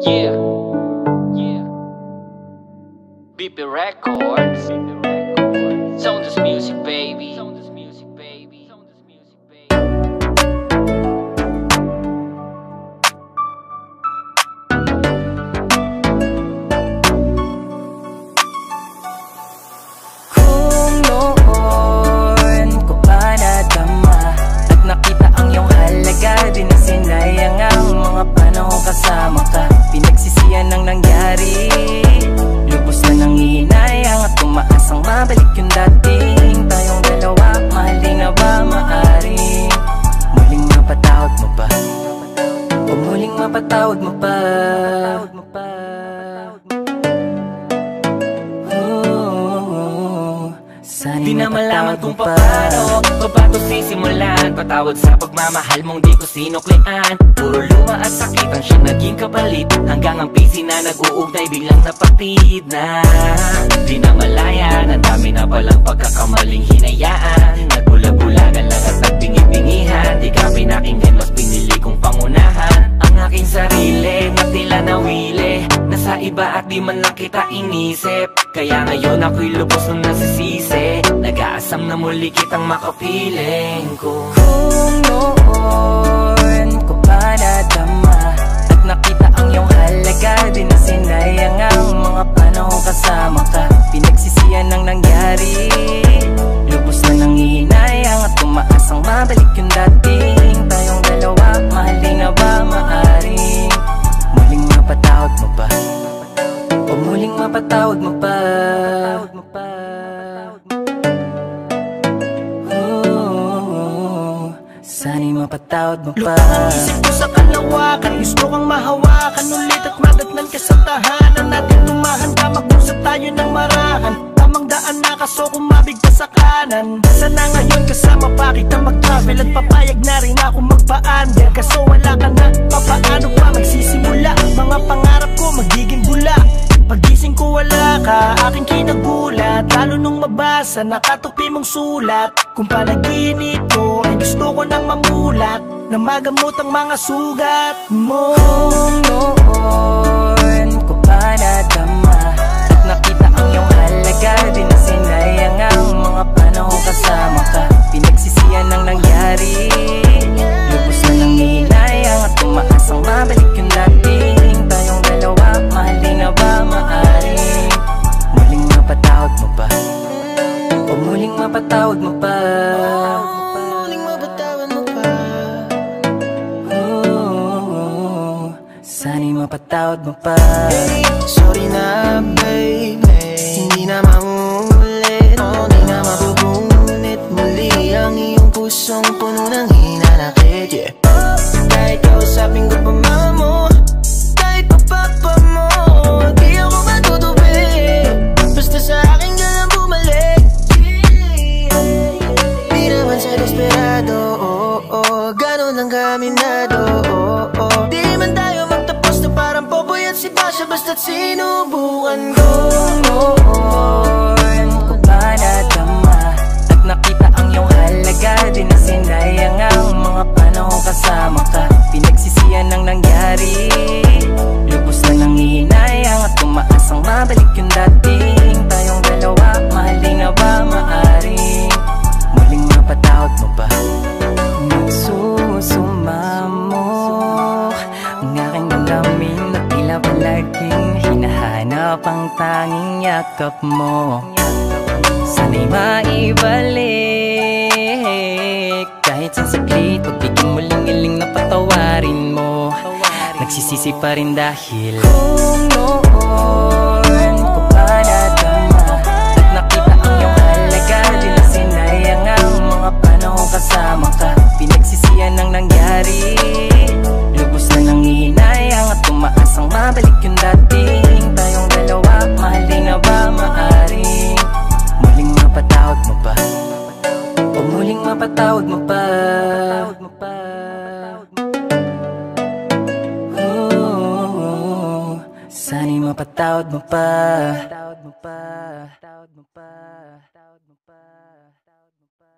Yeah. Yeah. BP Records. Sound this music, baby. Sound music, baby. Sound music, baby. Kung noon ko pa nadama At nakita ang iyong halaga Di na sinayang ang mga panahon kasama ka Pinagsisiyan ang nangyari. Lubos na nangihinayang At tumaas ang mabalik yung dating Di na malaman kung pa. paano ba to sisimulan. Patawad sa pagmamahal mong di ko sinuklian. Puro luma at sakit ang siyang naging kapalit. Hanggang ang PC na nag-uugnay biglang napatid na. Di na malayan iba at di man lang kita inisip. Kaya ngayon ako'y lubos na nasisisi. Nag-aasam na muli kitang makapiling ko. Kung noon ko pa nadama At nakita ang iyong halaga Di na sinayang ang mga panahon kasama ka. Pinagsisiyan ang nangyari Sana'y mapatawad mo pa. Lutang ang isip ko sa kalawakan Gusto kang mahawakan ulit at madatnan ka sa tahanan. Natin tumahanda mag-usap tayo ng marahan. Tamang daan na kaso kumabig ka sa kanan. Sana ngayon kasama pa kita mag-travel At papayag na rin ako magpa-under Kaso wala ka na, papaano pa magsisimula? Mga pangarap ko magiging bula Pagising ko wala ka, aking kinagulat. Lalo nung mabasa, nakatupi mong sulat. Kung panaginip ko, ay gusto ko nang mamulat. Na magamot ang mga sugat mo. Kung noon mapatawad mo pa? Muling mapatawad mo pa. Ooh, Sana'y mapatawad mo pa. Sorry na babe Hindi na maulit oh, Ganon lang kaminado oh, oh. Di man tayo magtapos na parang Popoy at si Basha Basta't sinubukan ko Noon ko Ang tanging yakap mo. Sana'y maibalik. Kahit sa saglit Pagbigyan mo lang iling na patawarin mo. Nagsisisi pa rin dahil Kung noon Oh, oh, oh, sana'y mapatawad mo pa. Tawad mo pa. Tawad mo pa. Tawad mo pa. Tawad mo pa.